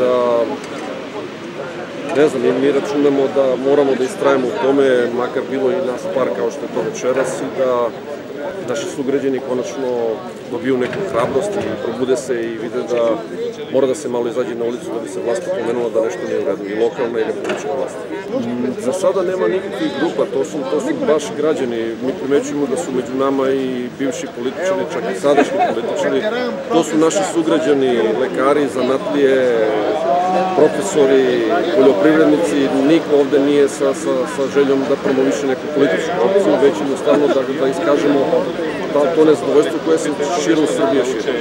da ne znam, mi, računamo da moramo da istrajemo u tome, makar bilo i nas par kao što je to večeras i da naši sugrađani konačno dobiju neku hrabrost i probude se i vide da mora da se malo izađe na ulicu da bi se vlast pomenula da nešto nije u redu, i lokalna i republička vlast. Mm, Za sada nema nikakvih grupa, to su, to su baš građani. Mi primećujemo da su među nama i bivši političari, čak i sadašnji političari. To su naši sugrađani, lekari, zanatlije, profesori, poljoprivrednici, niko ovde nije sa, sa, sa željom da promoviše neku političku opciju, već jednostavno da, da iskažemo ta, to nezadovoljstvo koje se širom Srbije širi.